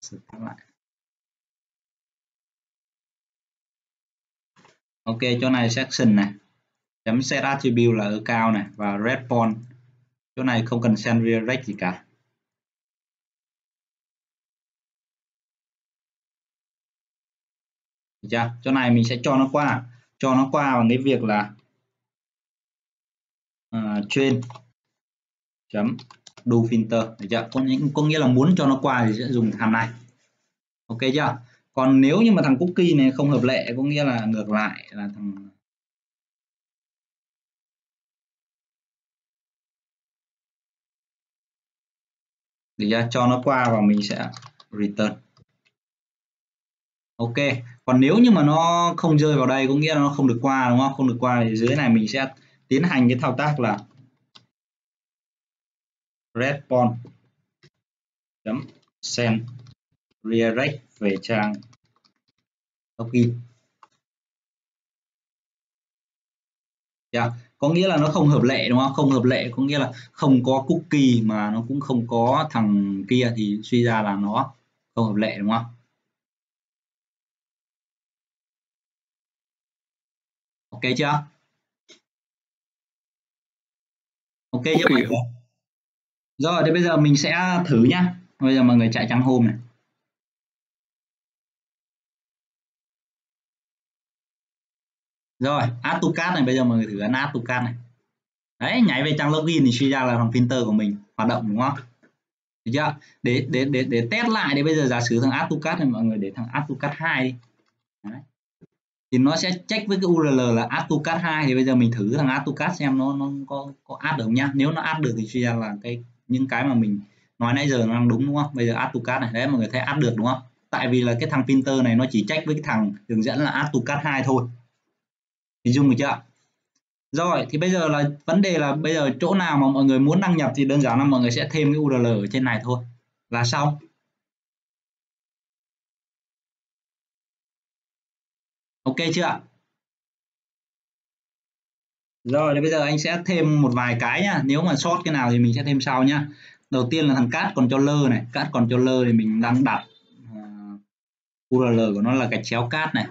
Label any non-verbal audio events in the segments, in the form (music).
start lại ok chỗ này section này. Chấm set attribute là ở cao này và response chỗ này không cần send redirect gì cả. Được chưa? Chỗ này mình sẽ cho nó qua. Cho nó qua bằng cái việc là à, uh, trên chấm do filter được chưa? Có những, có nghĩa là muốn cho nó qua thì sẽ dùng hàm này. Ok chưa? Còn nếu như mà thằng cookie này không hợp lệ, có nghĩa là ngược lại là thằng để cho nó qua và mình sẽ return. Ok. Còn nếu như mà nó không rơi vào đây, có nghĩa là nó không được qua, đúng không? Không được qua thì dưới này mình sẽ tiến hành cái thao tác là response chấm send redirect về trang login yeah. có nghĩa là nó không hợp lệ đúng không? Không hợp lệ có nghĩa là không có cookie mà nó cũng không có thằng kia thì suy ra là nó không hợp lệ đúng không? Ok chưa? Ok chưa okay rồi, thì bây giờ mình sẽ thử nhá. Bây giờ mọi người chạy trang home này. Rồi, AutoCAD này, bây giờ mọi người thử ấn AutoCAD này. Đấy nhảy về trang login thì suy ra là thằng filter của mình hoạt động, đúng không? Được chưa? Để để để để test lại thì bây giờ giả sử thằng AutoCAD này, mọi người để thằng AutoCAD 2 đi. Đấy. thì nó sẽ check với cái url là AutoCAD 2 thì bây giờ mình thử thằng AutoCAD xem nó nó có có add được không nhá. Nếu nó add được thì suy ra là cái những cái mà mình nói nãy giờ nó đang đúng đúng không? Bây giờ add to cart này, đấy, mọi người thấy add được, đúng không? Tại vì là cái thằng filter này nó chỉ trách với cái thằng hướng dẫn là add to cart 2 thôi. Hình dung được chưa? Rồi, thì bây giờ là vấn đề là bây giờ chỗ nào mà mọi người muốn đăng nhập thì đơn giản là mọi người sẽ thêm cái URL ở trên này thôi. Là xong ok chưa rồi thì bây giờ anh sẽ thêm một vài cái nhá. Nếu mà sót cái nào thì mình sẽ thêm sau nhá. Đầu tiên là thằng cát controller này. Cát controller thì mình đang đặt à, uh, URL của nó là gạch chéo cát này.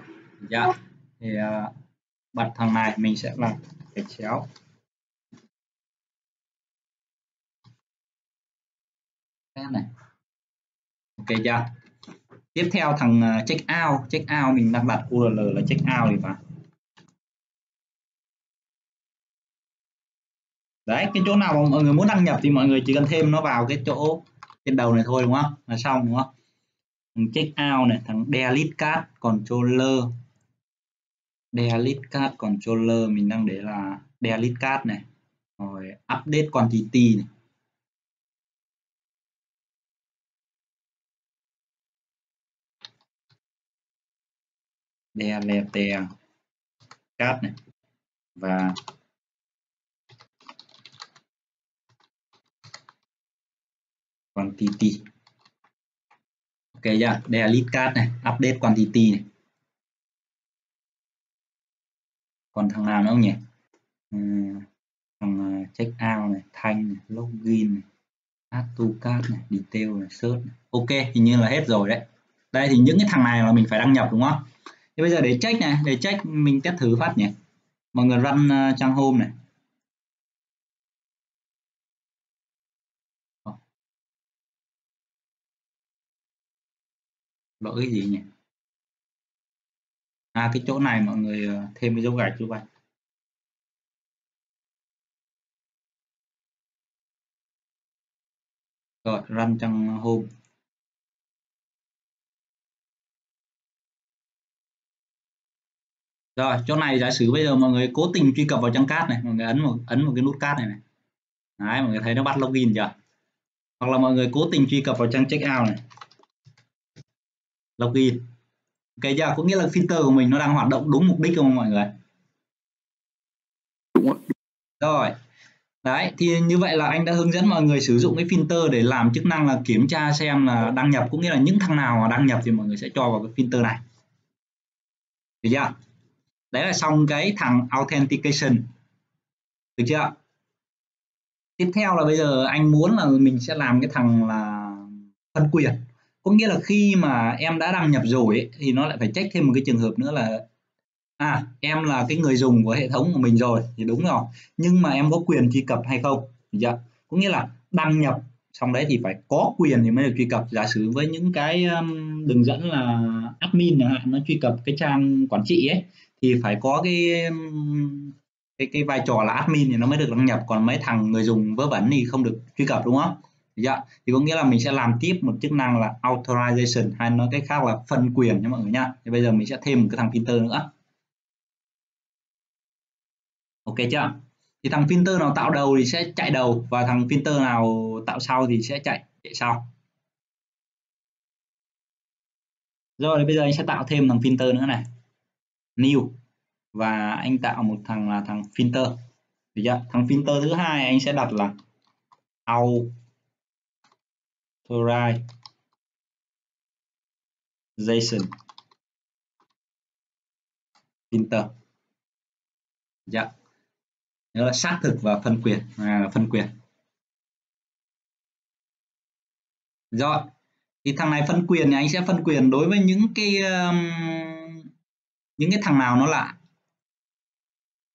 Chưa? thì uh, bật thằng này mình sẽ làm gạch chéo. Cát này. Ok chưa? Tiếp theo thằng à, check out. Check out mình đang đặt URL là check out thì phải. Đấy, cái chỗ nào mà mọi người muốn đăng nhập thì mọi người chỉ cần thêm nó vào cái chỗ trên đầu này thôi, đúng không? Là xong, đúng không? Thằng check out này, thằng delete card controller. Delete card controller, mình đang để là delete card này. Rồi, update quantity này. Delete card này. Và quantity. Ok chưa? Lead card này update quantity này. Còn thằng nào nữa không nhỉ? À, thằng à, check out này thanh này login này add to card này detail này search này. ok hình như là hết rồi đấy. Đây thì những cái thằng này là mình phải đăng nhập đúng không? Thì bây giờ để check này để check mình test thử phát nhỉ. Mọi người run à, uh, trang home này. Lỗi gì nhỉ? À cái chỗ này mọi người ờ, thêm cái dấu gạch như vậy rồi run trong home. Rồi chỗ này giả sử bây giờ mọi người cố tình truy cập vào trang cát này mọi người ấn một ấn một cái nút cát này này. Đấy, mọi người thấy nó bắt login chưa? Hoặc là mọi người cố tình truy cập vào trang check out này login ok chưa có nghĩa là filter của mình nó đang hoạt động đúng mục đích không mọi người? Rồi. Đấy thì như vậy là anh đã hướng dẫn mọi người sử dụng cái filter để làm chức năng là kiểm tra xem là đăng nhập cũng nghĩa là những thằng nào mà đăng nhập thì mọi người sẽ cho vào cái filter này. Được chưa? Đấy là xong cái thằng authentication. Được chưa? Tiếp theo là bây giờ anh muốn là mình sẽ làm cái thằng là phân quyền có nghĩa là khi mà em đã đăng nhập rồi ấy, thì nó lại phải check thêm một cái trường hợp nữa là à em là cái người dùng của hệ thống của mình rồi thì đúng rồi. Nhưng mà em có quyền truy cập hay không? Dạ. Có nghĩa là đăng nhập xong đấy thì phải có quyền thì mới được truy cập. Giả sử với những cái um, đường dẫn là admin chẳng hạn nó truy cập cái trang quản trị ấy thì phải có cái um, cái cái vai trò là admin thì nó mới được đăng nhập. Còn mấy thằng người dùng vớ vẩn thì không được truy cập đúng không? Dạ thì có nghĩa là mình sẽ làm tiếp một chức năng là authorization hay nói cách khác là phân quyền nha mọi người nhá thì bây giờ mình sẽ thêm một cái thằng filter nữa. Ok chưa? Thì thằng filter nào tạo đầu thì sẽ chạy đầu và thằng filter nào tạo sau thì sẽ chạy chạy sau. Rồi bây giờ anh sẽ tạo thêm thằng filter nữa này. New. Và anh tạo một thằng là thằng filter được chưa? Thằng filter thứ hai anh sẽ đặt là out chloride Jason. Inter dạ. Nhớ là xác thực và phân quyền. À, phân quyền. Rồi. Thì thằng này phân quyền thì anh sẽ phân quyền đối với những cái um, những cái thằng nào nó lạ.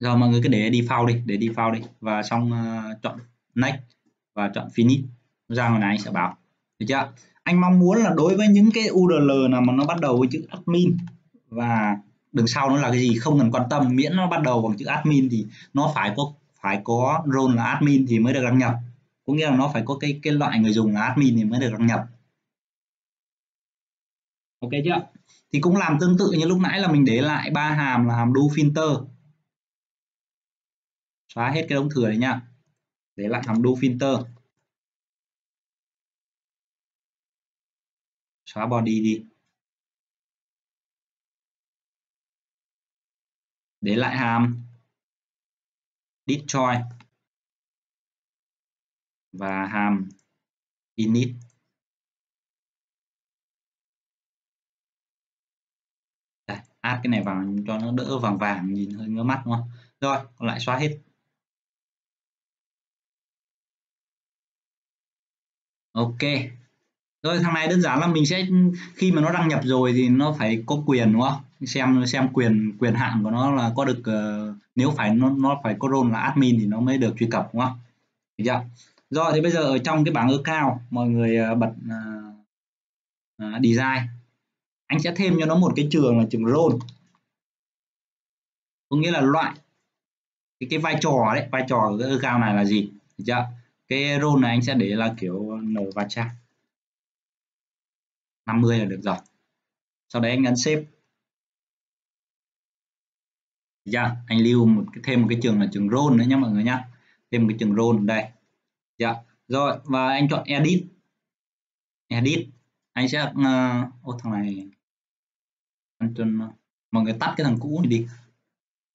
Rồi mọi người cứ để default đi để default đi. Và xong uh, chọn next và chọn finish. Ra ngoài này anh sẽ bảo được chưa anh mong muốn là đối với những cái URL nào mà nó bắt đầu với chữ admin và đằng sau nó là cái gì không cần quan tâm, miễn nó bắt đầu bằng chữ admin thì nó phải có phải có role là admin thì mới được đăng nhập. Có nghĩa là nó phải có cái cái loại người dùng là admin thì mới được đăng nhập. Ok chưa thì cũng làm tương tự như lúc nãy là mình để lại ba hàm là hàm do filter xóa hết cái đống thừa này nha. Để lại hàm do filter xóa body đi. Để lại hàm. Destroy. Và hàm. Init. Đây, add cái này vào cho nó đỡ vàng vàng nhìn hơi ngứa mắt đúng không? Rồi còn lại xóa hết. Ok rồi thằng này đơn giản là mình sẽ khi mà nó đăng nhập rồi thì nó phải có quyền đúng không? Xem xem quyền quyền hạn của nó là có được uh, nếu phải nó nó phải có role là admin thì nó mới được truy cập đúng không? Được chưa? Rồi thì bây giờ ở trong cái bảng account mọi người uh, bật uh, uh, design. Anh sẽ thêm cho nó một cái trường là trường role. Có nghĩa là loại cái cái vai trò đấy vai trò của cái account này là gì? Được chưa? Cái role này anh sẽ để là kiểu n và trang 50 là được rồi. Sau đấy anh ấn xếp dạ anh lưu một cái thêm một cái trường là trường role nữa nhé mọi người nhá. Thêm một cái trường role đây. Dạ rồi và anh chọn edit. Edit. Anh sẽ uh, ô thằng này. Anh chọn ờ, mọi người tắt cái thằng cũ này đi.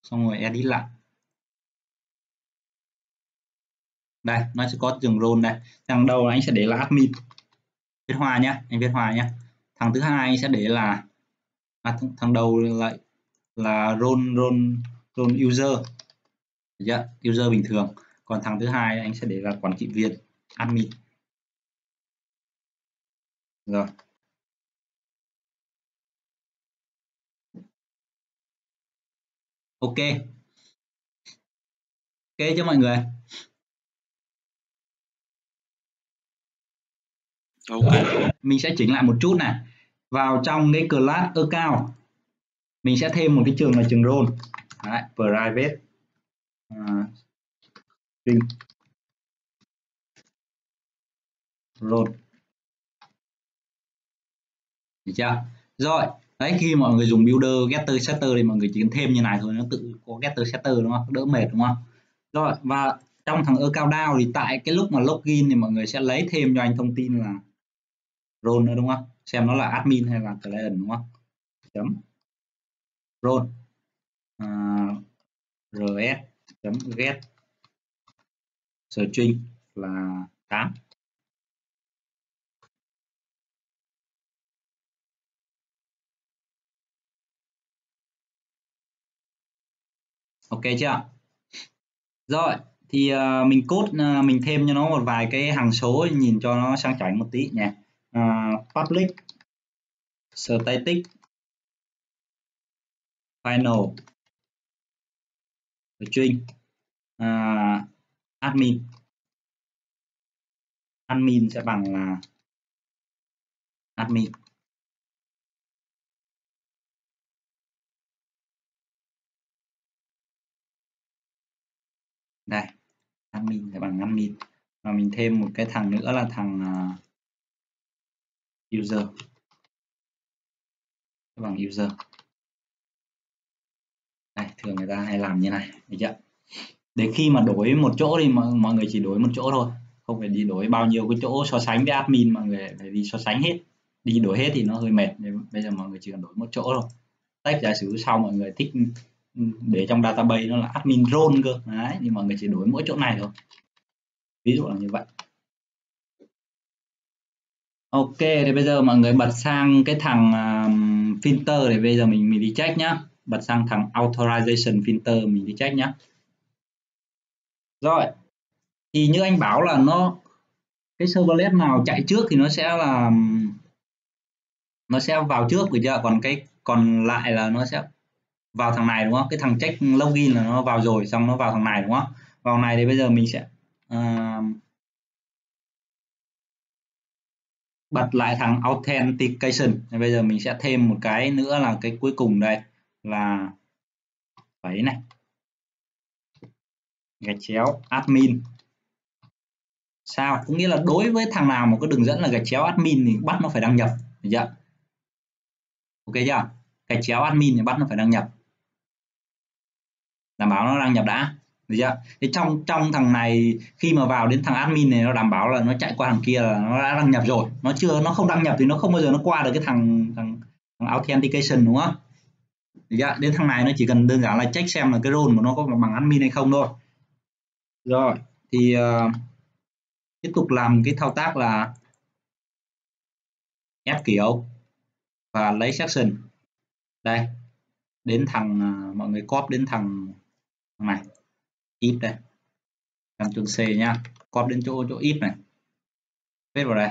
Xong rồi edit lại. Đây nó sẽ có trường role đây. Thằng đầu anh sẽ để là admin viết hoa nhé anh viết hoa nhé thằng thứ hai anh sẽ để là à, thằng đầu lại là role role role user. Yeah, user bình thường. Còn thằng thứ hai anh sẽ để là quản trị viên admin. Rồi. Ok. Ok cho mọi người. Ok. Mình sẽ chỉnh lại một chút này. Vào trong cái class account mình sẽ thêm một cái trường là trường role. Đấy, private à, uh, string role. Được chưa? Rồi đấy khi mọi người dùng builder getter setter thì mọi người chỉ cần thêm như này thôi nó tự có getter setter đúng không? Đỡ mệt đúng không? Rồi và trong thằng account down thì tại cái lúc mà login thì mọi người sẽ lấy thêm cho anh thông tin là role nữa đúng không? Xem nó là admin hay là client đúng không? Chấm. Role uh, à, rs chấm get. String là 8 ok chưa? Rồi thì uh, mình cốt uh, à, mình thêm cho nó một vài cái hằng số nhìn cho nó sang chảnh một tí nhé uh, public static final string uh, ờ, admin. Admin sẽ bằng là admin. Đây admin sẽ bằng admin. Và mình thêm một cái thằng nữa là thằng uh, user. Bằng user. Đây thường người ta hay làm như này được chưa? Để khi mà đổi một chỗ thì mọi, mọi người chỉ đổi một chỗ thôi. Không phải đi đổi bao nhiêu cái chỗ so sánh với admin mọi người phải đi so sánh hết. Đi đổi hết thì nó hơi mệt bây giờ mọi người chỉ cần đổi một chỗ thôi. Tách giả sử sau mọi người thích ừ, để trong database nó là admin role cơ. Đấy nhưng mọi người chỉ đổi mỗi chỗ này thôi. Ví dụ là như vậy ok thì bây giờ mọi người bật sang cái thằng à, um, filter để bây giờ mình mình đi check nhá. Bật sang thằng authorization filter mình đi check nhá. Rồi. Thì như anh bảo là nó cái servlet nào chạy trước thì nó sẽ là nó sẽ vào trước được chưa? Còn cái còn lại là nó sẽ vào thằng này đúng không? Cái thằng check login là nó vào rồi xong nó vào thằng này đúng không? Vào này thì bây giờ mình sẽ uh, bật lại thằng authentication. Bây giờ mình sẽ thêm một cái nữa là cái cuối cùng đây, là phẩy này. Gạch chéo, admin. Sao? Có nghĩa là đối với thằng nào mà có đường dẫn là gạch chéo admin thì bắt nó phải đăng nhập, được chưa? Ok chưa? Gạch chéo admin thì bắt nó phải đăng nhập. Đảm bảo nó đăng nhập đã được chưa? Thì trong trong thằng này khi mà vào đến thằng admin này nó đảm bảo là nó chạy qua thằng kia là nó đã đăng nhập rồi. Nó chưa nó không đăng nhập thì nó không bao giờ nó qua được cái thằng thằng, thằng authentication đúng không? Được chưa? đến thằng này nó chỉ cần đơn giản là check xem là cái role của nó có bằng admin hay không thôi. Rồi thì uh, tiếp tục làm cái thao tác là ép kiểu và lấy section. Đây đến thằng uh, mọi người copy đến thằng, thằng này ít đây. Ctrl C nhá. Copy đến chỗ chỗ ít này. Paste vào đây.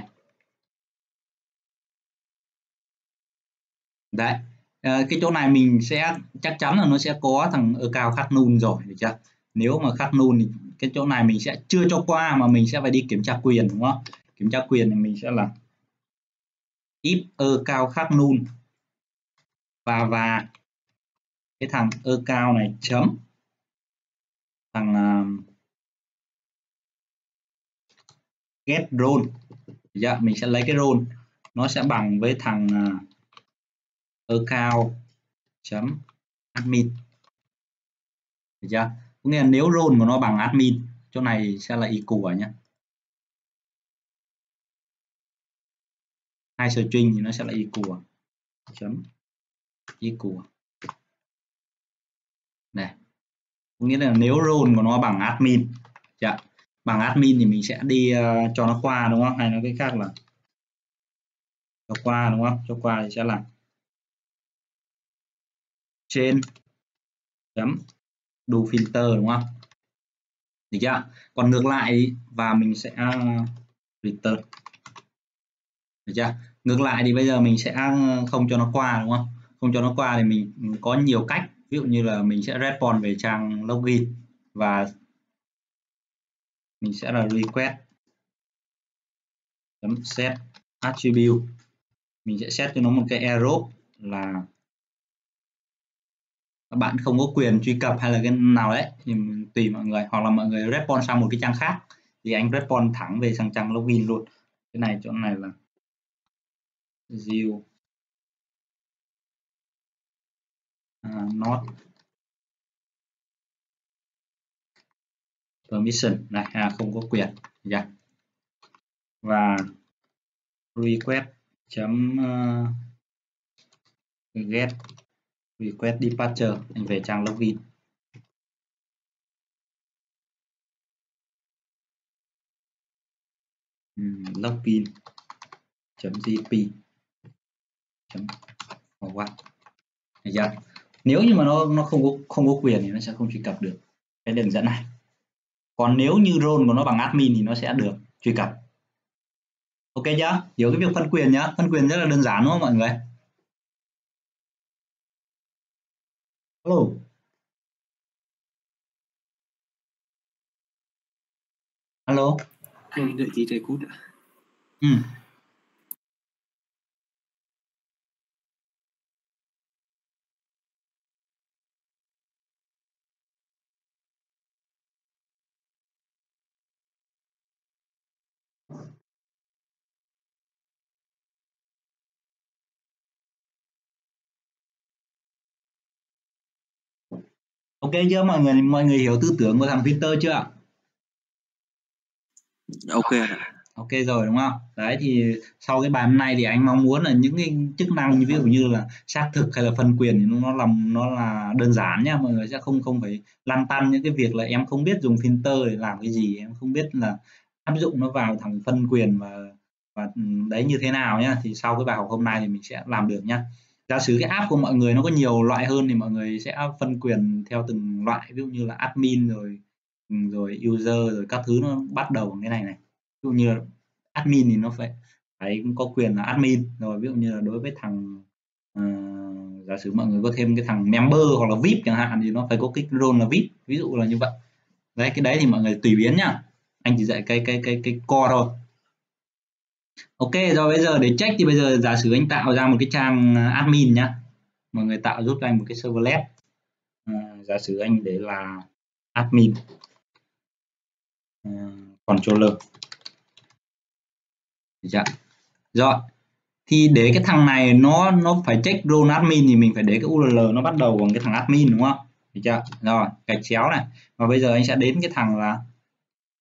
Đấy. À, cái chỗ này mình sẽ chắc chắn là nó sẽ có thằng ở cao khắc nun rồi được chưa? Nếu mà khắc nun thì cái chỗ này mình sẽ chưa cho qua mà mình sẽ phải đi kiểm tra quyền đúng không? Kiểm tra quyền thì mình sẽ là if ơ cao khắc nun và và cái thằng ơ cao này chấm thằng uh, get role dạ mình sẽ lấy cái role nó sẽ bằng với thằng ờ, uh, account chấm admin. Được chưa có nghĩa là nếu role của nó bằng admin chỗ này sẽ là equal nhé hai string thì nó sẽ là equal chấm equal này nghĩa là nếu role của nó bằng admin dạ. Bằng admin thì mình sẽ đi uh, cho nó qua đúng không? Hay nói cái khác là cho qua đúng không? Cho qua thì sẽ là trên chấm do filter đúng không? Được chưa? Còn ngược lại và mình sẽ ờ, return được chưa? Ngược lại thì bây giờ mình sẽ ờ, không cho nó qua đúng không? Không cho nó qua thì mình có nhiều cách ví dụ như là mình sẽ respond về trang login và mình sẽ là request chấm set attribute. Mình sẽ set cho nó một cái arrow là các bạn không có quyền truy cập hay là cái nào đấy thì tùy mọi người, hoặc là mọi người respond sang một cái trang khác thì anh respond thẳng về sang trang login luôn. Cái này chỗ này là zero uh, not permission. Này à, không có quyền. Yeah. và request chấm uh, get. Request departure. Anh về trang login. Login chấm gp chấm forward. Yeah nếu như mà nó nó không có không có quyền thì nó sẽ không truy cập được cái đường dẫn này. Còn nếu như role của nó bằng admin thì nó sẽ được truy cập. Ok chưa hiểu cái việc phân quyền nhá. Phân quyền rất là đơn giản đúng không mọi người? Hello. Alo anh đợi tí thầy cút ạ ừ. Ok chưa mọi người mọi người hiểu tư tưởng của thằng Peter chưa ạ? Ok. Ok rồi đúng không? Đấy thì sau cái bài hôm nay thì anh mong muốn là những cái chức năng ví dụ như là xác thực hay là phân quyền thì nó làm nó là đơn giản nhá mọi người sẽ không không phải lăn tăn những cái việc là em không biết dùng filter để làm cái gì em không biết là áp dụng nó vào thằng phân quyền và và ừ, đấy như thế nào nhá. Thì sau cái bài học hôm nay thì mình sẽ làm được nhá giả sử cái app của mọi người nó có nhiều loại hơn thì mọi người sẽ phân quyền theo từng loại ví dụ như là admin rồi ừ, rồi user rồi các thứ nó bắt đầu cái này này. Ví dụ như là admin thì nó phải phải có quyền là admin. Rồi ví dụ như là đối với thằng uh, giả sử mọi người có thêm cái thằng member hoặc là vip chẳng hạn thì nó phải có cái role là vip ví dụ là như vậy. Đấy cái đấy thì mọi người tùy biến nhá. Anh chỉ dạy cái cái cái cái core thôi ok rồi bây giờ để check thì bây giờ giả sử anh tạo ra một cái trang admin nhá. Mọi người tạo giúp cho anh một cái serverless, à, giả sử anh để là admin. À, controller. Được rồi. Thì để cái thằng này nó nó phải check role admin thì mình phải để cái url nó bắt đầu bằng cái thằng admin đúng không? Được chưa rồi gạch chéo này. Và bây giờ anh sẽ đến cái thằng là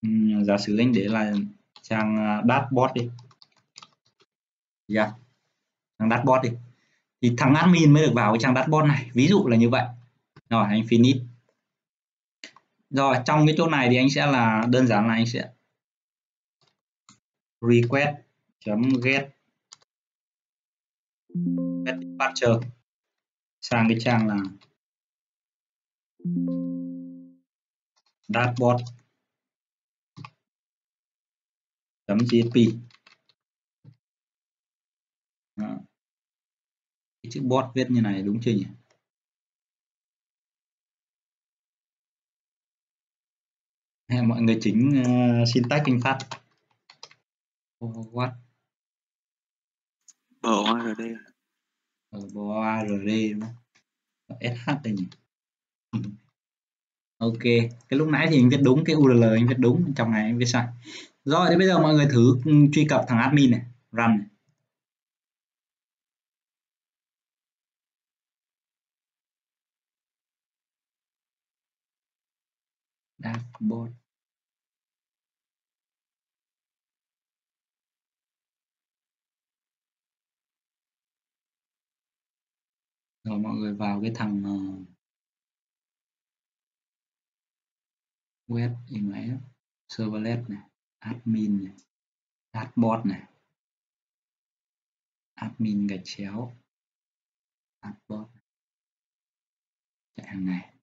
um, giả sử anh để là trang à, dashboard đi yeah. thằng dashboard đi. Thì thằng admin mới được vào cái trang dashboard này. Ví dụ là như vậy. Rồi, anh finish rồi, trong cái chỗ này thì anh sẽ là, đơn giản là anh sẽ request chấm get get departure sang cái trang là dashboard chấm đó. cái chữ bot viết như này đúng chưa nhỉ? Hay mọi người chỉnh uh, syntax kinh phát what bờ ORD ở bộ ARD đúng không? SH đây nhỉ? (laughs) Ok cái lúc nãy thì anh viết đúng cái URL anh viết đúng trong này anh viết sai. Rồi thì bây giờ mọi người thử truy cập thằng admin này run này. Dashboard rồi mọi người vào cái thằng uh, web email serverless này admin này dashboard này admin gạch chéo dashboard chạy hàng này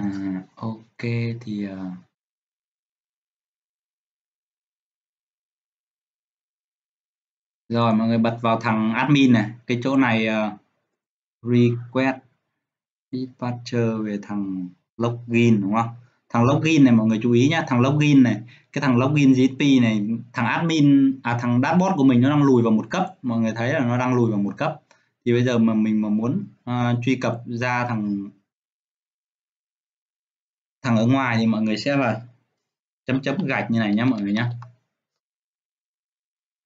à, ok thì uh, rồi mọi người bật vào thằng admin này. Cái chỗ này uh, request departure về thằng login đúng không? Thằng login này mọi người chú ý nhá. Thằng login này cái thằng login GP này thằng admin à thằng dashboard của mình nó đang lùi vào một cấp. Mọi người thấy là nó đang lùi vào một cấp. Thì bây giờ mà mình mà muốn uh, truy cập ra thằng thằng ở ngoài thì mọi người sẽ là chấm chấm gạch như này nhá mọi người nhá.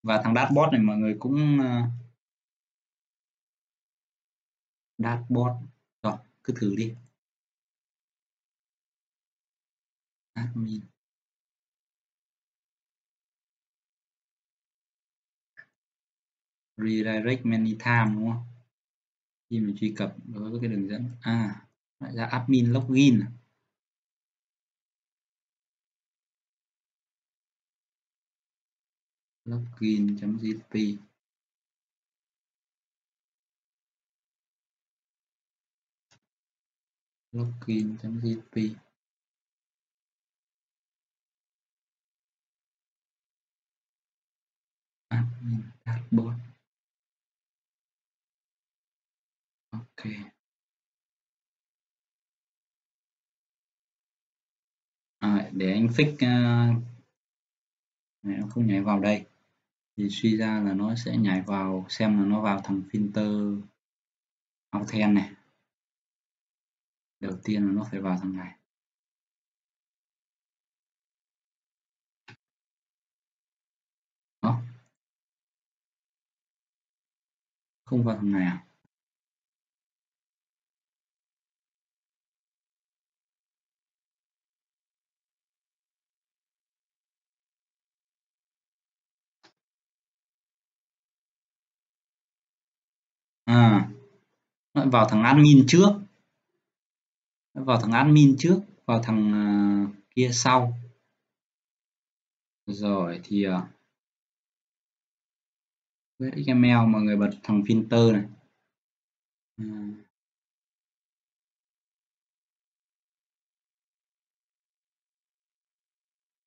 Và thằng dashboard này mọi người cũng ờ, dashboard. Rồi, cứ thử đi. Admin. Redirect many time đúng không? Khi mình truy cập đối với cái đường dẫn. À lại ra admin login à? login.jp login.jp admin dashboard ok. À, để anh fix uh, này nó không nhảy vào đây thì suy ra là nó sẽ nhảy vào, xem là nó vào thằng filter Authent này. Đầu tiên là nó phải vào thằng này. Đó. Không vào thằng này à? À lại vào thằng admin trước. Vào thằng admin trước vào thằng uh, kia sau. Rồi thì uh, với XML mọi người bật thằng filter này. À.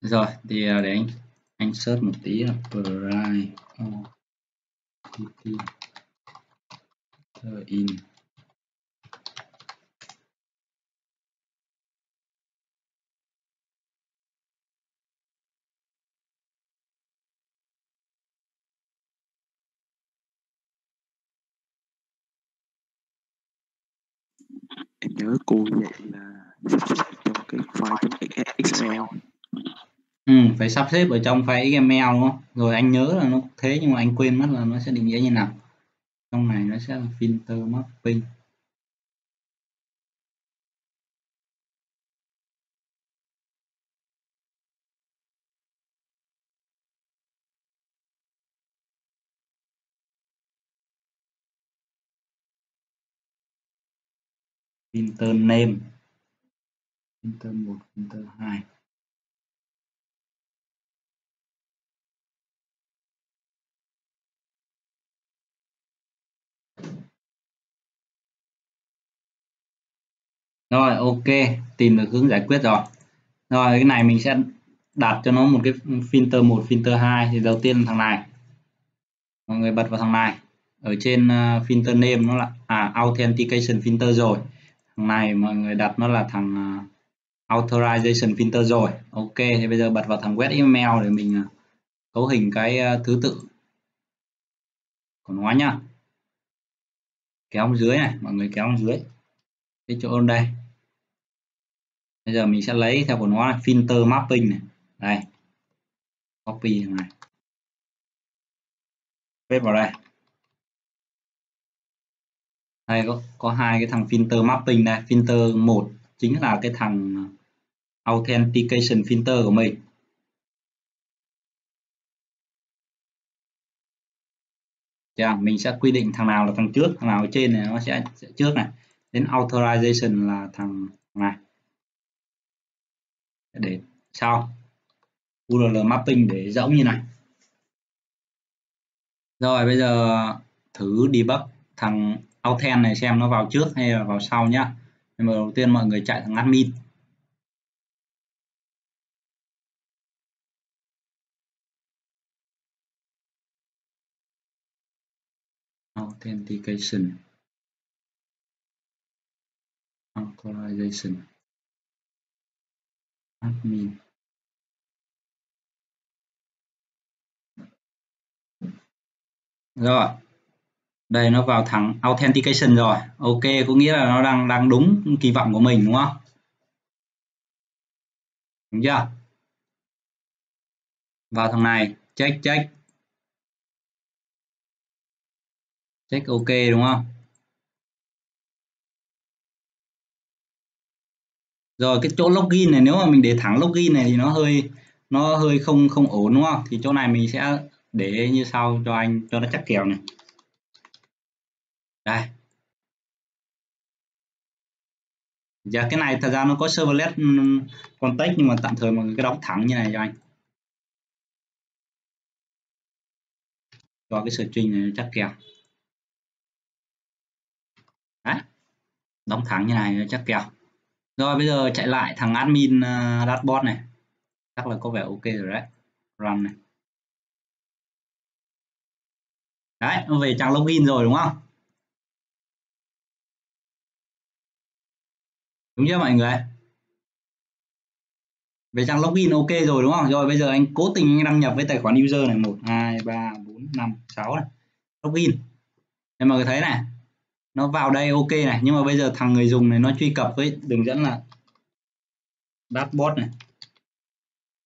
rồi thì ờ, để anh anh search một tí là ờ, price in. Em nhớ cô dạy là sắp xếp trong cái file .xml ừ, phải sắp xếp ở trong file XML đúng không? Rồi anh nhớ là nó thế nhưng mà anh quên mất là nó sẽ định nghĩa như nào trong này nó sẽ là filter mapping. Filter name. Filter 1 filter 2 rồi, ok. Tìm được hướng giải quyết rồi. Rồi, cái này mình sẽ đặt cho nó một cái filter một, filter 2 thì đầu tiên là thằng này. Mọi người bật vào thằng này. Ở trên ờ, filter name nó là à authentication filter rồi. Thằng này mọi người đặt nó là thằng ờ, authorization filter rồi. Ok, thì bây giờ bật vào thằng web email để mình ờ, cấu hình cái thứ tự của nó nhá. Kéo dưới này, mọi người kéo dưới cái chỗ đây. Bây giờ mình sẽ lấy theo của nó là filter mapping này. Đây. Copy này paste vào đây. Đây có có hai cái thằng filter mapping này. Filter một chính là cái thằng à, authentication filter của mình. Dạ, mình sẽ quy định thằng nào là thằng trước, thằng nào ở trên này nó sẽ, sẽ trước này. Đến authorization là thằng này. Để sau URL mapping để rỗng như này. Rồi, bây giờ thử debug thằng Authent này xem nó vào trước hay là vào sau nhá. Nhưng mà đầu tiên mọi người chạy thằng admin. authentication authorization admin. Rồi. Đây, nó vào thằng authentication rồi. Ok, có nghĩa là nó đang đang đúng kỳ vọng của mình, đúng không? Đúng chưa? Vào thằng này. Check check. Check ok, đúng không? Rồi, cái chỗ login này, nếu mà mình để thẳng login này thì nó hơi nó hơi không không ổn, đúng không? Thì chỗ này mình sẽ để như sau cho anh, cho nó chắc kèo này. Đây. Giờ cái này thật ra nó có serverless ừ, context, nhưng mà tạm thời mọi người đóng thẳng như này cho anh. Cho cái string này chắc kèo. Đấy. đóng thẳng như này chắc kèo rồi bây giờ chạy lại thằng admin uh, dashboard này. Chắc là có vẻ ok rồi đấy. Run này. Đấy nó về trang login rồi đúng không? Đúng chưa mọi người? Về trang login ok rồi đúng không? Rồi bây giờ anh cố tình anh đăng nhập với tài khoản user này. Một hai ba bốn năm sáu này. Login. Nên mọi người thấy này nó vào đây ok này. Nhưng mà bây giờ thằng người dùng này nó truy cập với đường dẫn là dashboard này.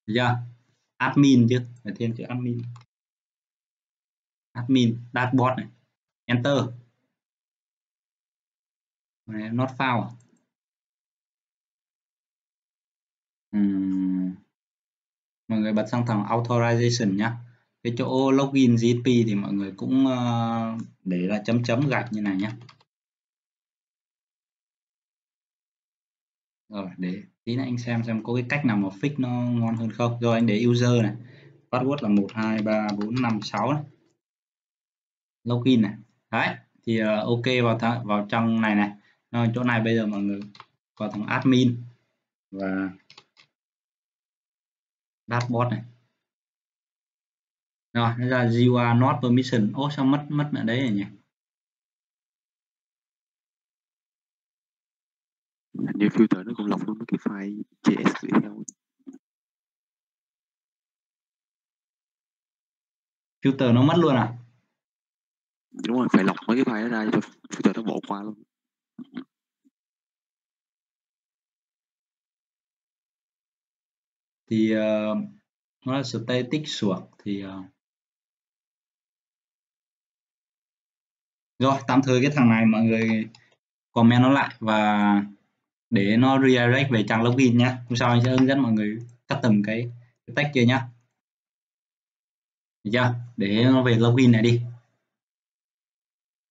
Được chưa? Admin chứ. Phải thêm chữ admin. Admin dashboard này. Enter. Này, not found uhm. mọi người bật sang thằng authorization nhá. Cái chỗ login GP thì mọi người cũng uh, để là chấm chấm gạch như này nhé rồi để tí nữa anh xem xem có cái cách nào mà fix nó ngon hơn không. Rồi anh để user này password là một hai ba bốn năm sáu login này. Đấy thì uh, ok vào th vào trong này này. Rồi, chỗ này bây giờ mọi người vào thằng admin và dashboard này. Rồi nó ra you are not permission. Ô sao mất mất ở đấy rồi nhỉ? Hình như filter nó cũng lọc luôn mấy cái file JS gửi theo. Filter nó mất luôn à? Đúng rồi phải lọc mấy cái file đó ra cho filter nó bỏ qua luôn. Thì uh, nó là static suộc thì uh, rồi tạm thời cái thằng này mọi người comment nó lại và để nó redirect về trang login nhé hôm sau anh sẽ hướng dẫn mọi người custom cái, cái tag kia nhé được chưa? Để nó về login này đi.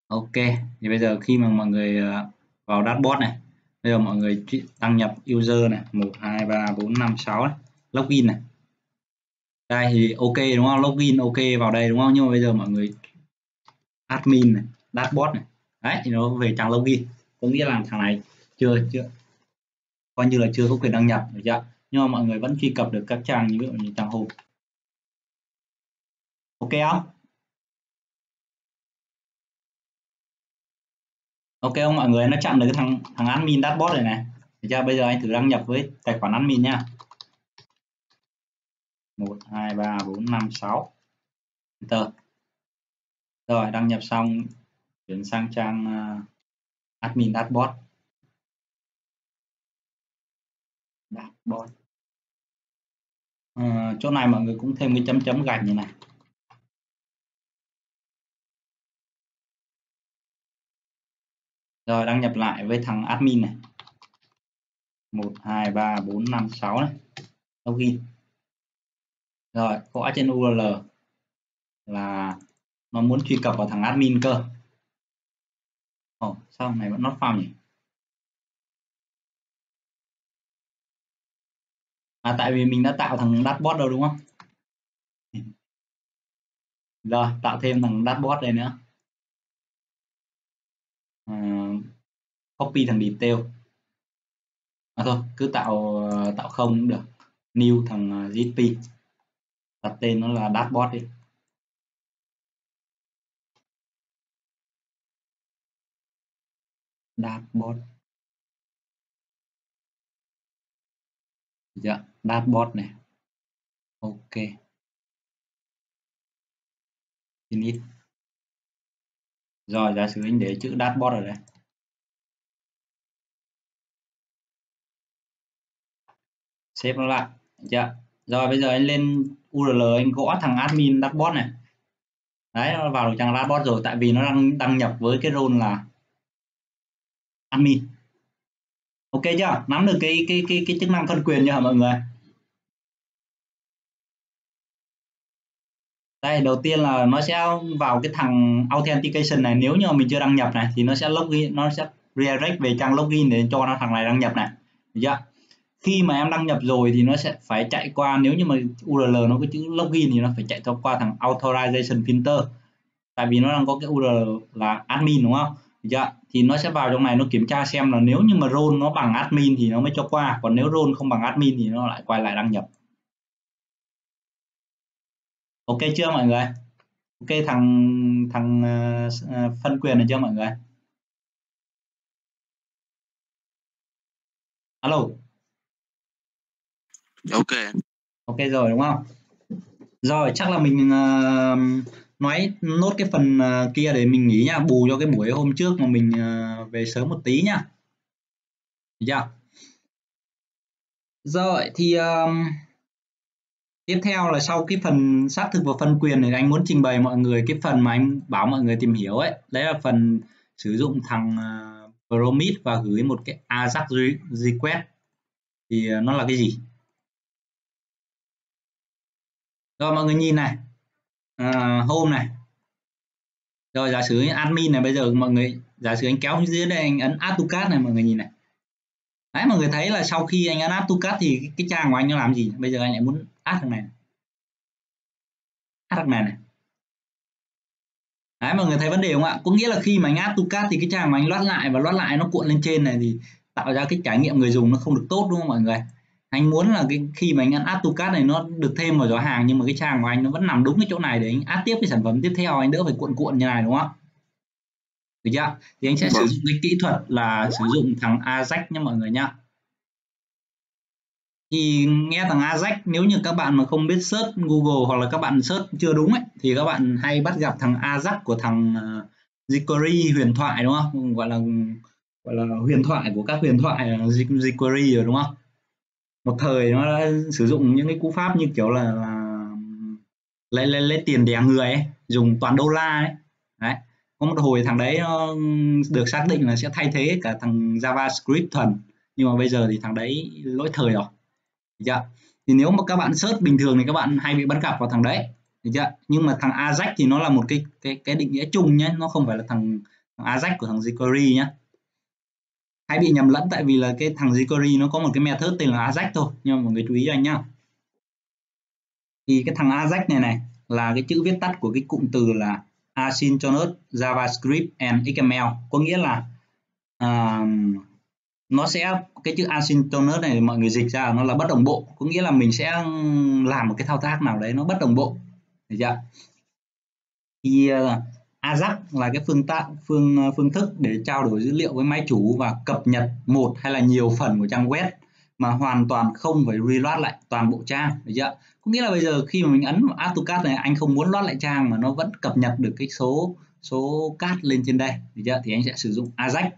Ok thì bây giờ khi mà mọi người ờ, vào dashboard này bây giờ mọi người đăng nhập user này một hai ba bốn năm sáu login này. Đây thì ok đúng không? Login ok vào đây đúng không? Nhưng mà bây giờ mọi người admin này dashboard này. Đấy thì nó về trang login. Có nghĩa là thằng này chưa chưa coi như là chưa có quyền đăng nhập được chưa? Nhưng mà mọi người vẫn truy cập được các trang như như trang home ok không? Ok không? Mọi người nó chặn được cái thằng thằng admin dashboard này này. Được chưa? Bây giờ anh thử đăng nhập với tài khoản admin nha. Một hai ba bốn năm sáu. Enter. Rồi đăng nhập xong chuyển sang trang uh, admin dashboard. Dashboard à, ờ, chỗ này mọi người cũng thêm cái chấm chấm gạch như này. Rồi đăng nhập lại với thằng admin này. Một hai ba bốn năm sáu này. Login. Rồi có trên URL là nó muốn truy cập vào thằng admin cơ. Ồ, sao này vẫn not found nhỉ? À tại vì mình đã tạo thằng dashboard rồi đúng không? Rồi tạo thêm thằng dashboard đây nữa. À, copy thằng detail. À thôi cứ tạo ờ, tạo không cũng được. New thằng ờ, zp đặt tên nó là dashboard đi. Dashboard. Dạ dashboard này. Ok. Init rồi, giả sử anh để chữ dashboard ở đây. Xếp nó lại. Dạ. Rồi, bây giờ anh lên URL anh gõ thằng admin dashboard này. Đấy, nó vào được trang dashboard rồi, tại vì nó đang đăng nhập với cái role là admin ok chưa? Nắm được cái cái cái cái chức năng phân quyền chưa hả mọi người? Đây, đầu tiên là nó sẽ vào cái thằng authentication này. Nếu như mà mình chưa đăng nhập này thì nó sẽ login, nó sẽ redirect về trang login để cho nó thằng này đăng nhập này. Được chưa? Khi mà em đăng nhập rồi thì nó sẽ phải chạy qua, nếu như mà URL nó có chữ login thì nó phải chạy qua thằng authorization filter. Tại vì nó đang có cái URL là admin, đúng không? Dạ thì nó sẽ vào trong này nó kiểm tra xem là nếu như mà role nó bằng admin thì nó mới cho qua còn nếu role không bằng admin thì nó lại quay lại đăng nhập. Ok chưa mọi người? Ok thằng thằng uh, phân quyền này chưa mọi người? Alo. Ok. Ok rồi đúng không? Rồi chắc là mình uh, nói nốt cái phần uh, kia để mình nghỉ nha bù cho cái buổi hôm trước mà mình uh, về sớm một tí nha. Được chưa rồi thì um, tiếp theo là sau cái phần xác thực và phân quyền thì anh muốn trình bày mọi người cái phần mà anh bảo mọi người tìm hiểu ấy. Đấy là phần sử dụng thằng uh, và gửi một cái Ajax request. Thì uh, nó là cái gì? Rồi mọi người nhìn này. Ờ, uh, home này. Rồi giả sử admin này bây giờ mọi người giả sử anh kéo dưới đây anh ấn add to cart này mọi người nhìn này. Đấy mọi người thấy là sau khi anh ấn add to cart thì cái, cái trang của anh nó làm gì? Bây giờ anh lại muốn add thằng này. Add thằng này này. Đấy mọi người thấy vấn đề không ạ? Có nghĩa là khi mà anh add to cart thì cái trang mà anh loát lại và loát lại nó cuộn lên trên này thì tạo ra cái trải nghiệm người dùng nó không được tốt đúng không mọi người? Anh muốn là cái khi mà anh ăn add to cart này nó được thêm vào giỏ hàng nhưng mà cái trang của anh nó vẫn nằm đúng cái chỗ này để anh add tiếp cái sản phẩm tiếp theo anh đỡ phải cuộn cuộn như này đúng không? Được chưa? Thì anh sẽ sử dụng cái kỹ thuật là sử dụng thằng Ajax nha mọi người nhá. Thì nghe thằng Ajax nếu như các bạn mà không biết search Google hoặc là các bạn search chưa đúng ấy thì các bạn hay bắt gặp thằng Ajax của thằng uh, jQuery huyền thoại đúng không? Gọi là gọi là huyền thoại của các huyền thoại jQuery rồi đúng không một thời nó đã sử dụng những cái cú pháp như kiểu là, là lấy, lấy lấy tiền đè người ấy dùng toàn đô la ấy. Đấy có một hồi thằng đấy nó được xác định là sẽ thay thế cả thằng JavaScript thuần nhưng mà bây giờ thì thằng đấy lỗi thời rồi được chưa? Thì nếu mà các bạn search bình thường thì các bạn hay bị bắt gặp vào thằng đấy được chưa? Nhưng mà thằng Ajax thì nó là một cái cái cái định nghĩa chung nhé nó không phải là thằng, thằng Ajax của thằng jQuery nhé hay bị nhầm lẫn tại vì là cái thằng jQuery nó có một cái method tên là ajax thôi nhưng mà mọi người chú ý cho anh nhá. Thì cái thằng ajax này này là cái chữ viết tắt của cái cụm từ là asynchronous javascript and xml có nghĩa là uh, nó sẽ cái chữ asynchronous này mọi người dịch ra nó là bất đồng bộ. Có nghĩa là mình sẽ làm một cái thao tác nào đấy nó bất đồng bộ. Được chưa? Thì uh, Ajax là cái phương tạ, phương ờ, phương thức để trao đổi dữ liệu với máy chủ và cập nhật một hay là nhiều phần của trang web mà hoàn toàn không phải reload lại toàn bộ trang được chưa? Có nghĩa là bây giờ khi mà mình ấn vào add to cart này anh không muốn load lại trang mà nó vẫn cập nhật được cái số số cart lên trên đây được chưa? Thì anh sẽ sử dụng Ajax.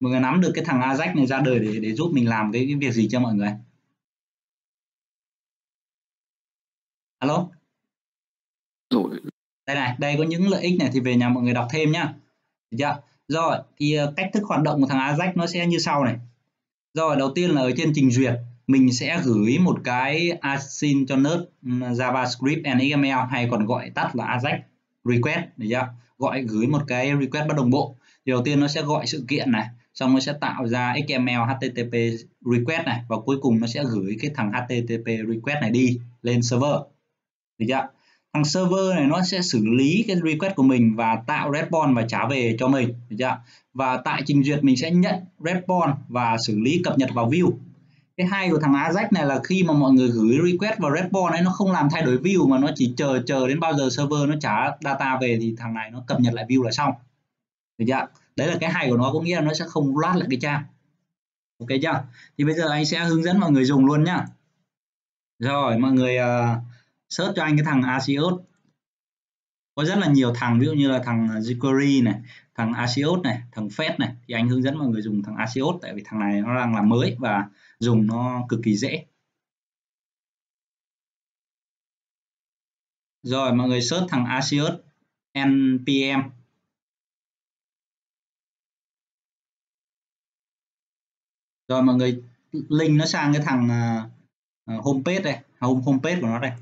Mọi người nắm được cái thằng Ajax này ra đời để để giúp mình làm cái, cái việc gì cho mọi người? Alo? Đây này, đây có những lợi ích này thì về nhà mọi người đọc thêm nhá. Được chưa rồi, thì ờ, cách thức hoạt động của thằng Ajax nó sẽ như sau này. Rồi, đầu tiên là ở trên trình duyệt, mình sẽ gửi một cái asin cho nớt JavaScript and XML hay còn gọi tắt là Ajax request được chưa gọi, gửi một cái request bất đồng bộ. Thì đầu tiên nó sẽ gọi sự kiện này, xong nó sẽ tạo ra XML HTTP request này và cuối cùng nó sẽ gửi cái thằng HTTP request này đi lên server. Được chưa? Thằng server này nó sẽ xử lý cái request của mình và tạo response và trả về cho mình được chưa? và tại trình duyệt mình sẽ nhận response và xử lý cập nhật vào view. Cái hay của thằng Ajax này là khi mà mọi người gửi request và response ấy nó không làm thay đổi view mà nó chỉ chờ chờ đến bao giờ server nó trả data về thì thằng này nó cập nhật lại view là xong. Được chưa đấy là cái hay của nó có nghĩa là nó sẽ không loát lại cái trang. Ok chưa thì bây giờ anh sẽ hướng dẫn mọi người dùng luôn nhá. Rồi mọi người uh, search cho anh cái thằng Axios có rất là nhiều thằng ví dụ như là thằng jQuery này thằng Axios này thằng Fed này thì anh hướng dẫn mọi người dùng thằng Axios tại vì thằng này nó đang là mới và dùng nó cực kỳ dễ. Rồi mọi người search thằng Axios npm rồi mọi người link nó sang cái thằng uh, homepage đây home homepage của nó đây.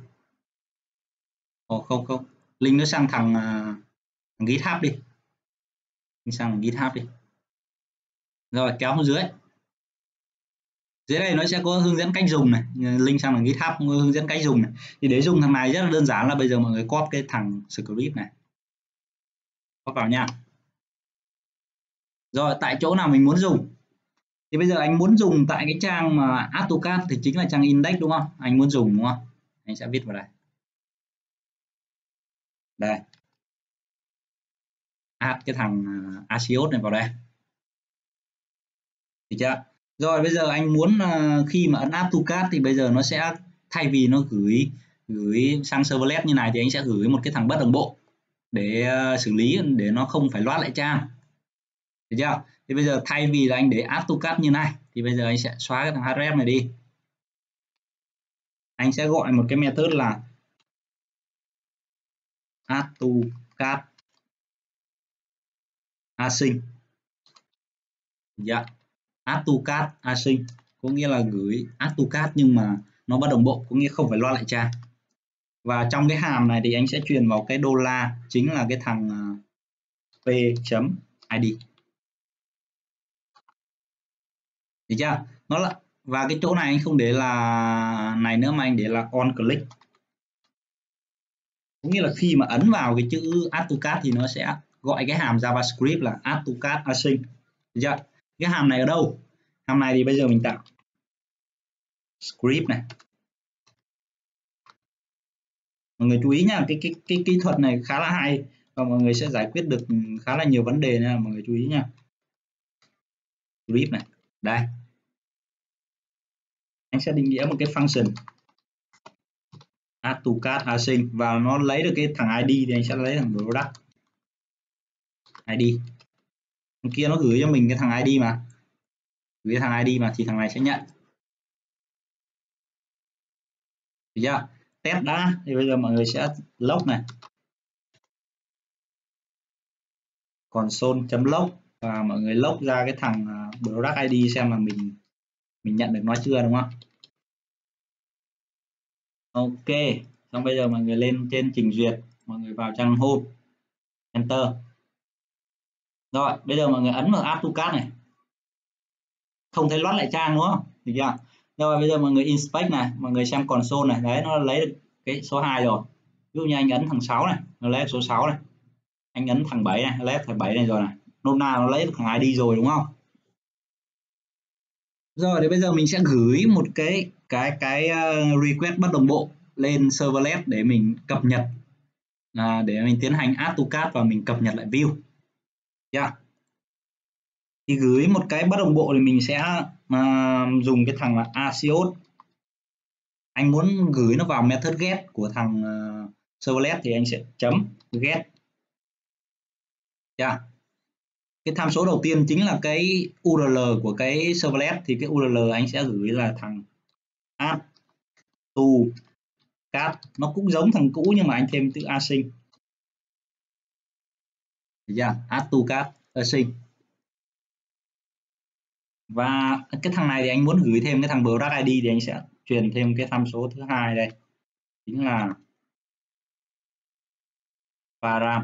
Ồ không không, link nó sang thằng, à, thằng GitHub đi. Link sang thằng GitHub đi. Rồi kéo xuống dưới. Dưới đây nó sẽ có hướng dẫn cách dùng này, link sang thằng GitHub có hướng dẫn cách dùng này. Thì để dùng thằng này rất là đơn giản là bây giờ mọi người copy cái thằng script này. Copy vào nha. rồi tại chỗ nào mình muốn dùng thì bây giờ anh muốn dùng tại cái trang mà AutoCAD thì chính là trang index đúng không anh muốn dùng đúng không anh sẽ viết vào đây đây. Add cái thằng à, axios Asios này vào đây. Được chưa? Rồi, bây giờ anh muốn à, khi mà ấn add to cart thì bây giờ nó sẽ, thay vì nó gửi gửi sang serverless như này thì anh sẽ gửi một cái thằng bất đồng bộ để à, xử lý, để nó không phải loát lại trang. Được chưa? Thì bây giờ thay vì là anh để add to cart như này, thì bây giờ anh sẽ xóa cái thằng href này đi. Anh sẽ gọi một cái method là AutoCAD async dạ. AutoCAD async có nghĩa là gửi AutoCAD nhưng mà nó bất đồng bộ, có nghĩa không phải loa lại trang và trong cái hàm này thì anh sẽ truyền vào cái đô la, chính là cái thằng à, p chấm id được chưa? Nó là, và cái chỗ này anh không để là, này nữa mà anh để là on click có nghĩa là khi mà ấn vào cái chữ add to cart thì nó sẽ gọi cái hàm javascript là add to cart async. Được chưa? Cái hàm này ở đâu? Hàm này thì bây giờ mình tạo script này. Mọi người chú ý nha, cái cái cái kỹ thuật này khá là hay và mọi người sẽ giải quyết được khá là nhiều vấn đề nha, mọi người chú ý nha. Script này, đây. Anh sẽ định nghĩa một cái function add to cart async và nó lấy được cái thằng id thì anh sẽ lấy thằng product. Id thằng kia nó gửi cho mình cái thằng id mà. Gửi cái thằng id mà thì thằng này sẽ nhận. Được chưa? Test đã. Thì bây giờ mọi người sẽ log này. Console.log và mọi người log ra cái thằng à, product id xem là mình mình nhận được nó chưa, đúng không? Ok, xong bây giờ mọi người lên trên trình duyệt, mọi người vào trang home, enter. Rồi, bây giờ mọi người ấn vào add to cart này. Không thấy lót lại trang đúng không? Được chưa? Rồi, bây giờ mọi người inspect này, mọi người xem console này. Đấy, nó lấy được cái số 2 rồi. Ví dụ như anh ấn thằng 6 này, nó lấy số 6 này. Anh ấn thằng 7 này, nó lấy thằng 7 này rồi này. Nốt nào nó lấy được thằng ID rồi, đúng không? Rồi, thì bây giờ mình sẽ gửi một cái cái cái ờ, request bất đồng bộ lên serverless để mình cập nhật à, để mình tiến hành add to cart và mình cập nhật lại view yeah. thì gửi một cái bất đồng bộ thì mình sẽ uh, dùng cái thằng là axios. anh muốn gửi nó vào method get của thằng uh, serverless thì anh sẽ chấm get yeah. cái tham số đầu tiên chính là cái URL của cái serverless thì cái URL anh sẽ gửi là thằng add to cat, nó cũng giống thằng cũ nhưng mà anh thêm chữ async yeah, add to cat, async và cái thằng này thì anh muốn gửi thêm cái thằng product ID thì anh sẽ truyền thêm cái tham số thứ hai đây. Chính là param.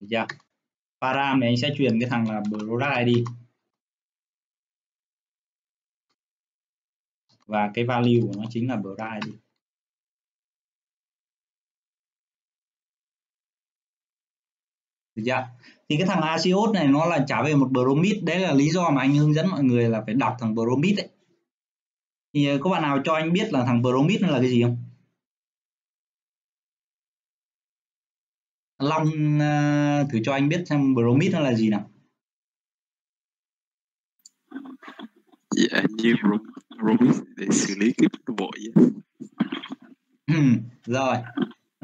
Được chưa? Param thì anh sẽ truyền cái thằng là product ID và cái value của nó chính là product được chưa thì cái thằng Asios này nó là trả về một bromid. Đấy là lý do mà anh hướng dẫn mọi người là phải đọc thằng bromid ấy. Thì ờ, có bạn nào cho anh biết là thằng bromid là cái gì không? Long uh, thử cho anh biết xem bromid nó là gì nào. Dạ như bromid để xử lý cái bộ vậy. Rồi.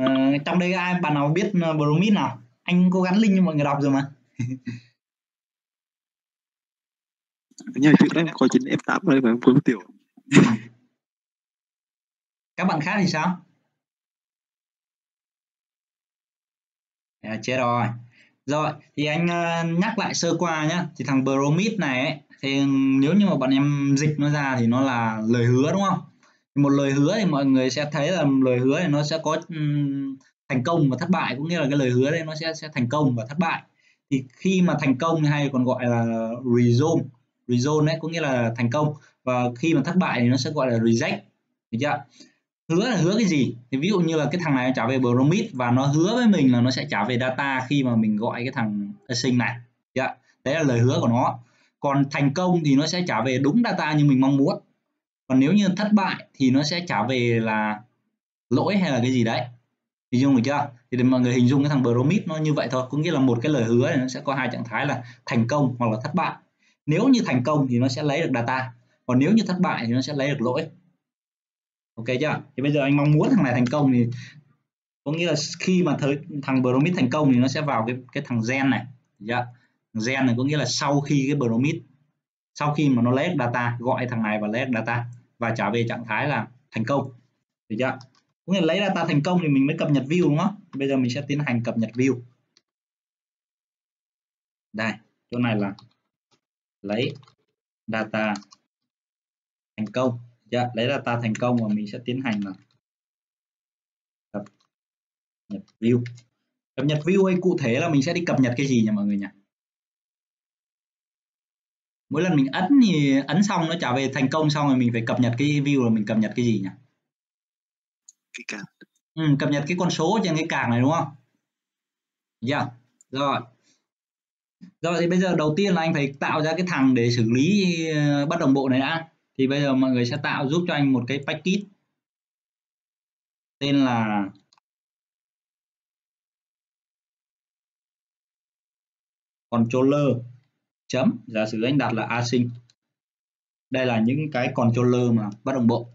Uh, trong đây ai bạn nào biết bromid nào? Anh có gắn link cho mọi người đọc rồi mà. (laughs) Nhớ trước đấy coi trên F8 rồi mà em quên tiểu (laughs) các bạn khác thì sao? À, chết rồi. Rồi thì anh uh, nhắc lại sơ qua nhé thì thằng bromid này ấy, thì nếu như mà bọn em dịch nó ra thì nó là lời hứa, đúng không? Một lời hứa thì mọi người sẽ thấy là lời hứa thì nó sẽ có thành công và thất bại. Cũng như là cái lời hứa đây nó sẽ sẽ thành công và thất bại. Thì khi mà thành công hay còn gọi là result result đấy, có nghĩa là thành công. Và khi mà thất bại thì nó sẽ gọi là reject. Được chưa? Hứa là hứa cái gì? Thì ví dụ như là cái thằng này nó trả về bromid và nó hứa với mình là nó sẽ trả về data khi mà mình gọi cái thằng async này. Yeah. đấy là lời hứa của nó còn thành công thì nó sẽ trả về đúng data như mình mong muốn. Còn nếu như thất bại thì nó sẽ trả về là lỗi hay là cái gì đấy. Hình dung được chưa? Thì mọi người hình dung cái thằng bromid nó như vậy thôi. Có nghĩa là một cái lời hứa này nó sẽ có hai trạng thái là thành công hoặc là thất bại. Nếu như thành công thì nó sẽ lấy được data. Còn nếu như thất bại thì nó sẽ lấy được lỗi. Ok chưa? Thì bây giờ anh mong muốn thằng này thành công thì có nghĩa là khi mà thời thằng bromid thành công thì nó sẽ vào cái cái thằng gen này. Yeah gen này có nghĩa là sau khi cái bromid sau khi mà nó lấy data gọi thằng này và lấy data và trả về trạng thái là thành công. Được chưa? Có nghĩa là lấy data thành công thì mình mới cập nhật view đúng không? Bây giờ mình sẽ tiến hành cập nhật view. Đây chỗ này là lấy data thành công. Dạ, lấy data thành công và mình sẽ tiến hành là cập nhật view. Cập nhật view hay cụ thể là mình sẽ đi cập nhật cái gì nhỉ mọi người nhỉ? Mỗi lần mình ấn thì ấn xong nó trả về thành công xong rồi mình phải cập nhật cái view là mình cập nhật cái gì nhỉ? Cái càng. Ừ, cập nhật cái con số trên cái càng này đúng không? Yeah. rồi. Rồi thì bây giờ đầu tiên là anh phải tạo ra cái thằng để xử lý ờ, bất đồng bộ này đã. Thì bây giờ mọi người sẽ tạo giúp cho anh một cái package tên là controller chấm. Giả sử anh đặt là async đây là những cái controller mà bất đồng bộ.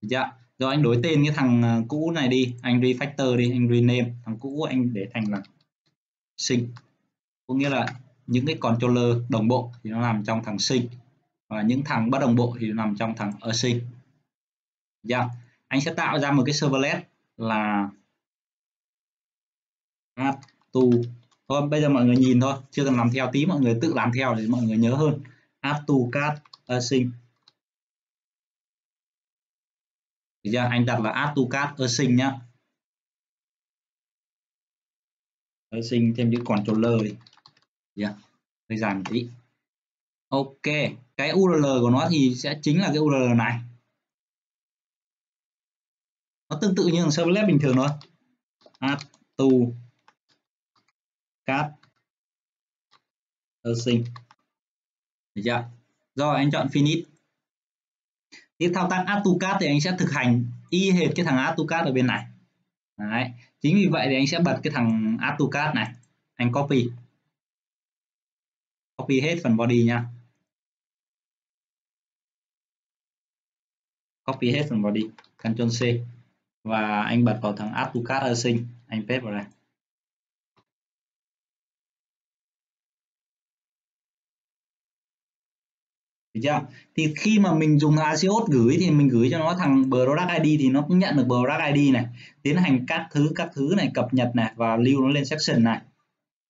Dạ do anh đổi tên cái thằng à, cũ này đi, anh refactor đi, anh rename thằng cũ, anh để thành là sync có nghĩa là những cái controller đồng bộ thì nó nằm trong thằng sync và những thằng bất đồng bộ thì nó nằm trong thằng async dạ anh sẽ tạo ra một cái servlet là add to thôi, bây giờ mọi người nhìn thôi. Chưa cần làm theo tí, mọi người tự làm theo để mọi người nhớ hơn. Add to card async thì ra anh đặt là add to card async nhá. Async thêm chữ controller đi. Yeah. hơi dài một tí. Ok, cái url của nó thì sẽ chính là cái url này. Nó tương tự như thằng servlet bình thường thôi. Add to card. Async được chưa? Rồi, anh chọn finish cái thao tác add to thì anh sẽ thực hành y hệt cái thằng add to ở bên này. Đấy. chính vì vậy thì anh sẽ bật cái thằng add to này. Anh copy. Copy hết phần body nha. Copy hết phần body Ctrl C. Và anh bật vào thằng add to async anh paste vào đây. Được chưa? Thì khi mà mình dùng Axios gửi thì mình gửi cho nó thằng product ID thì nó cũng nhận được product ID này, tiến hành các thứ các thứ này, cập nhật này và lưu nó lên section này.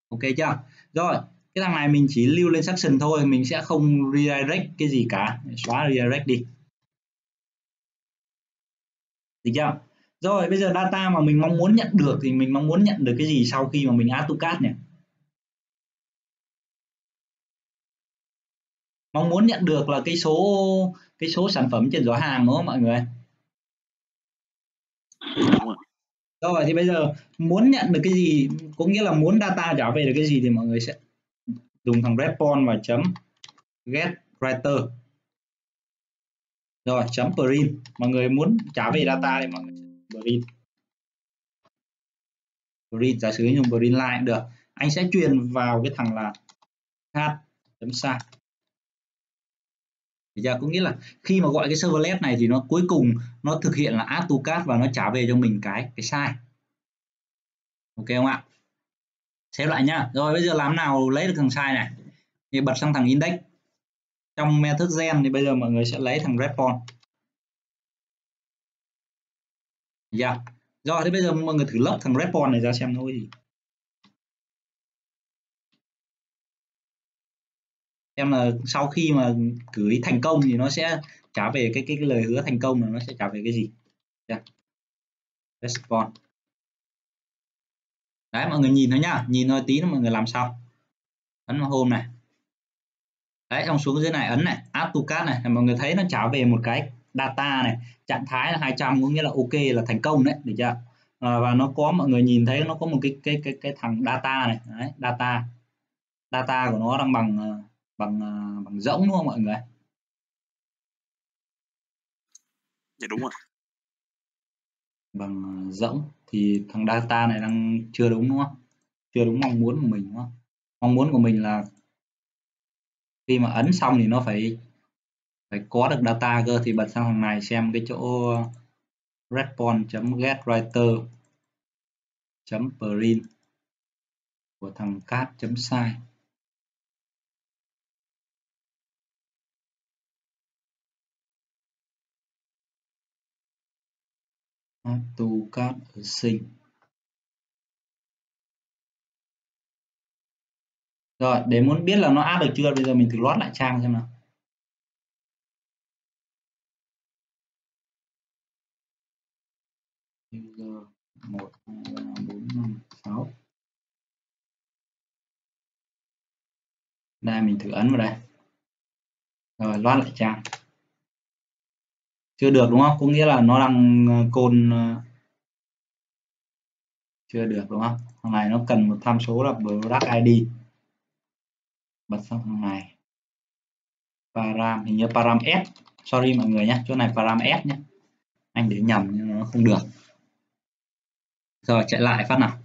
Ok chưa? Rồi, cái thằng này mình chỉ lưu lên section thôi, mình sẽ không redirect cái gì cả. Xóa redirect đi. Được chưa? Rồi, bây giờ data mà mình mong muốn nhận được thì mình mong muốn nhận được cái gì sau khi mà mình add to cart nhỉ? Mong muốn nhận được là cái số cái số sản phẩm trên giỏ hàng đúng không mọi người? Rồi thì bây giờ muốn nhận được cái gì có nghĩa là muốn data trả về được cái gì thì mọi người sẽ dùng thằng response và chấm get writer rồi chấm print. Mọi người muốn trả về data thì mọi người print. Print giả sử dùng print line cũng được. Anh sẽ truyền vào cái thằng là h chấm sai thì ra có nghĩa là khi mà gọi cái servlet này thì nó cuối cùng nó thực hiện là add to cart và nó trả về cho mình cái cái sai ok không ạ? Xem lại nhá. Rồi, bây giờ làm nào lấy được thằng sai này? Thì bật sang thằng index. Trong method gen thì bây giờ mọi người sẽ lấy thằng response yeah. Dạ. rồi thế bây giờ mọi người thử lấp thằng response này ra xem nó có gì. Xem là sau khi mà gửi thành công thì nó sẽ trả về cái cái, cái lời hứa thành công là nó sẽ trả về cái gì? Dạ. Yeah. response đấy mọi người nhìn thôi nhá. Nhìn thôi tí nữa mọi người làm sao? Ấn vào home này. Đấy xong xuống dưới này ấn này add to cart này. Mọi người thấy nó trả về một cái data này. Trạng thái là 200 có nghĩa là ok là thành công đấy được chưa? À, và nó có mọi người nhìn thấy nó có một cái cái cái cái thằng data này. Đấy, data. Data của nó đang bằng à, bằng ờ, bằng rỗng đúng không mọi người? Dạ đúng rồi. Bằng rỗng thì thằng data này đang chưa đúng đúng không? Chưa đúng mong muốn của mình đúng không? Mong muốn của mình là khi mà ấn xong thì nó phải phải có được data cơ thì bật sang thằng này xem cái chỗ response.get writer print của thằng cat size add ở sinh rồi, để muốn biết là nó add được chưa, bây giờ mình thử lót lại trang xem nào. User một, hai, ba, bốn, năm, sáu. Đây, mình thử ấn vào đây. Rồi, loát lại trang chưa được, đúng không? Có nghĩa là nó đang ờ, côn ờ, chưa được, đúng không? Thằng này nó cần một tham số là product ID bật sang thằng này. Param, hình như param s. Sorry mọi người nhé chỗ này param s nhé anh để nhầm nhưng nó không được. Rồi, chạy lại phát nào.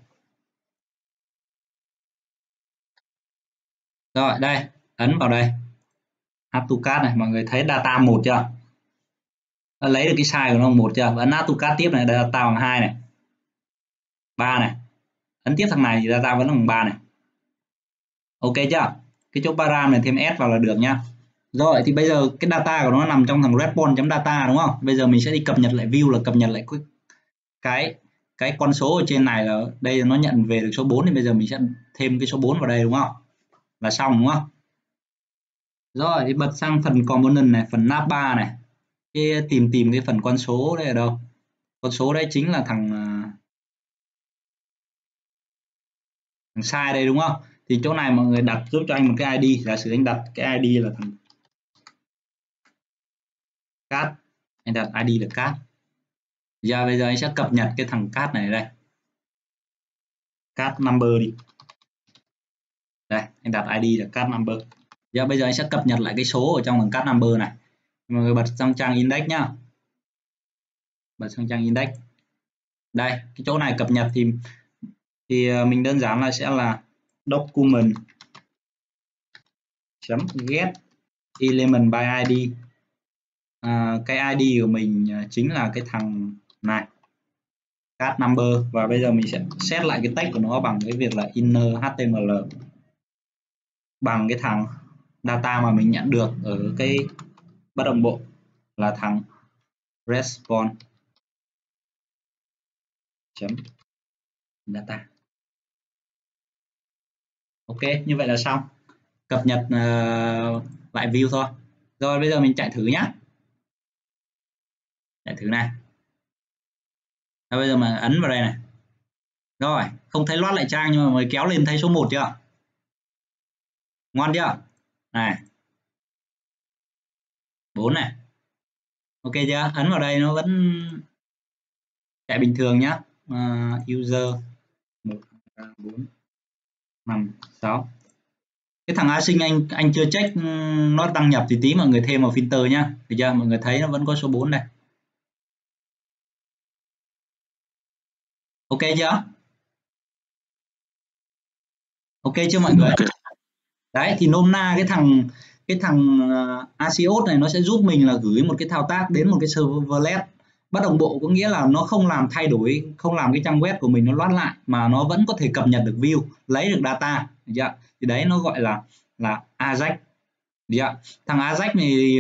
Rồi, đây, ấn vào đây. Add to cart này, mọi người thấy data một chưa? Lấy được cái size của nó một chưa? Ấn add to tiếp này data bằng hai này. Ba này. Ấn tiếp thằng này thì data vẫn bằng ba này. Ok chưa? Cái chỗ param này thêm s vào là được nha. Rồi, thì bây giờ cái data của nó nằm trong thằng response.data đúng không? Bây giờ mình sẽ đi cập nhật lại view, là cập nhật lại cái cái con số ở trên này là đây nó nhận về được số 4 thì bây giờ mình sẽ thêm cái số 4 vào đây, đúng không? Là xong, đúng không? Rồi, thì bật sang phần component này, phần nap 3 này cái tìm tìm cái phần con số đây ở đâu? Con số đây chính là thằng à, thằng sai đây, đúng không? Thì chỗ này mọi người đặt, giúp cho anh một cái ID giả sử anh đặt cái ID là thằng cat anh đặt ID là cat giờ bây giờ anh sẽ cập nhật cái thằng cat này đây. Cat number đi. Đây, anh đặt ID là cat number. Giờ bây giờ anh sẽ cập nhật lại cái số ở trong thằng cat number này mọi người bật sang trang index nhá. Bật sang trang index. Đây cái chỗ này cập nhật thì thì ờ, mình đơn giản là sẽ là document chấm get element by id à, cái id của mình ờ, chính là cái thằng này. Card number. Và bây giờ mình sẽ xét lại cái text của nó bằng cái việc là inner html bằng cái thằng data mà mình nhận được ở cái bất đồng bộ là thằng response chấm data. Ok như vậy là xong. Cập nhật uh, lại view thôi. Rồi bây giờ mình chạy thử nhá. Chạy thử này. Rồi bây giờ mà ấn vào đây này. Rồi không thấy loát lại trang nhưng mà mới kéo lên thấy số 1 chưa? Ngon chưa? Này. 4 này. Ok chưa? Ấn vào đây nó vẫn chạy bình thường nhá. Uh, user 1 3 4 5 6 cái thằng async anh anh chưa check nó đăng nhập thì tí mọi người thêm vào filter nhá. Được chưa? Mọi người thấy nó vẫn có số 4 đây. Ok chưa? Ok chưa mọi người? Đấy thì nôm na cái thằng cái thằng uh, Axios này nó sẽ giúp mình là gửi một cái thao tác đến một cái serverlet. Bất đồng bộ có nghĩa là nó không làm thay đổi không làm cái trang web của mình nó loát lại mà nó vẫn có thể cập nhật được view lấy được data. Thì đấy nó gọi là là Ajax. Được thằng Ajax này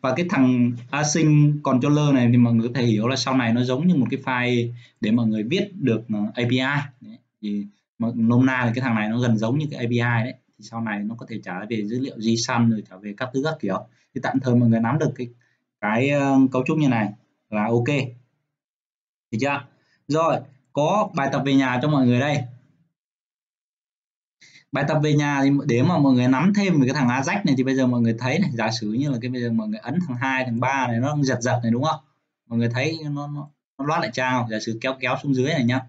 và cái thằng async controller này thì mọi người có thể hiểu là sau này nó giống như một cái file để mọi người viết được ờ, API đấy. thì nôm na thì cái thằng này nó gần giống như cái API đấy thì sau này nó có thể trả về dữ liệu JSON rồi trả về các thứ các kiểu. Thì tạm thời mọi người nắm được cái cái ờ, cấu trúc như này là ok. Được chưa? Rồi có bài tập về nhà cho mọi người đây. Bài tập về nhà thì để mà mọi người nắm thêm về cái thằng Ajax này thì bây giờ mọi người thấy này giả sử như là cái bây giờ mọi người ấn thằng hai thằng ba này nó giật giật này đúng không? Mọi người thấy nó nó, nó loát lại trang không? Giả sử kéo kéo xuống dưới này nhá.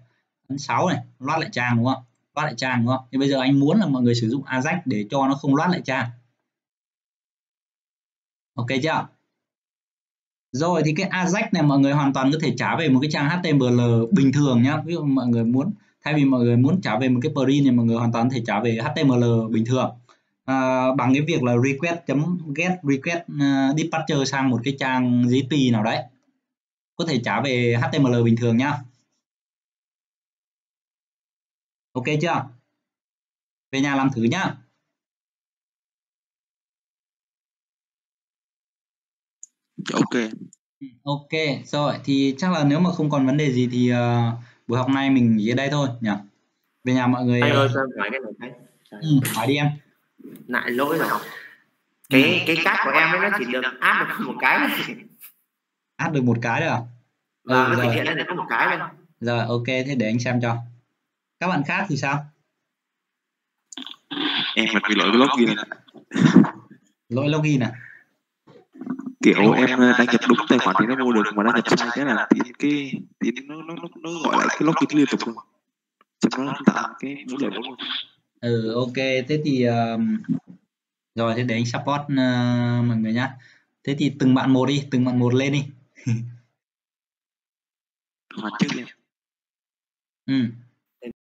Ấn 6 này loát lại trang đúng không? Loát lại trang đúng không? Thì bây giờ anh muốn là mọi người sử dụng ajax để cho nó không loát lại trang ok chưa? Rồi thì cái ajax này mọi người hoàn toàn có thể trả về một cái trang html bình thường nhá. Ví dụ mọi người muốn thay vì mọi người muốn trả về một cái print thì mọi người hoàn toàn có thể trả về html bình thường. À, bằng cái việc là request chấm get request uh, departure sang một cái trang JP nào đấy có thể trả về HTML bình thường nhá ok chưa? Về nhà làm thử nhá. Dạ, ok. Ừ, ok rồi thì chắc là nếu mà không còn vấn đề gì thì uh, buổi học nay mình nghỉ ở đây thôi nhỉ? Về nhà mọi người anh ơi sao hỏi cái này thấy ừ, hỏi đi em. Lại lỗi rồi. Cái cái cát của em ấy nó chỉ được áp được một cái áp được một cái rồi à? Ừ, nó thể hiện ra được có một cái thôi. Rồi ok thế để anh xem cho các bạn khác thì sao? Em là bị lỗi login. Lỗi login à? Kiểu em đăng nhập đúng tài khoản thì nó mua được mà đăng nhập sai cái là tiến cái tiến nó nó nó, nó gọi lại cái login liên tục luôn. Trong nó tạo cái mũi lỗi luôn. Ừ ok. Thế thì uh, rồi thế để anh support uh, mọi người nhá. Thế thì từng bạn một đi từng bạn một lên đi. Hoàn trước lên ừ